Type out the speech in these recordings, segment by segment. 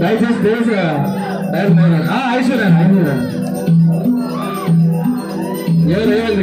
దయచేసి తెలుసు ఐశ్వర్య ఐశ్వర్య ఎవరు ఏమైంది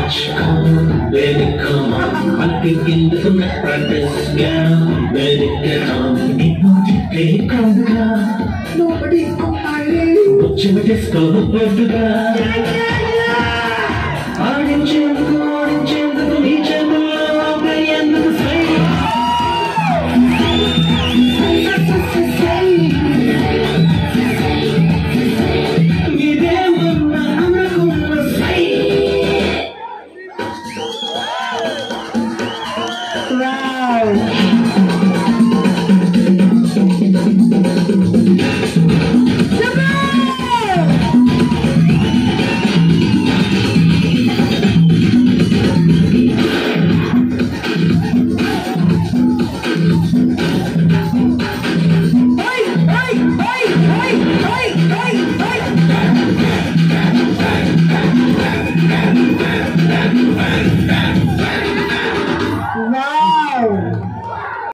much come, baby come on. I'll begin to make practice, girl. Baby get on. Take on the car. Nobody వచ్చిన disco పట్టుగా ఆడించేందుకు Ai.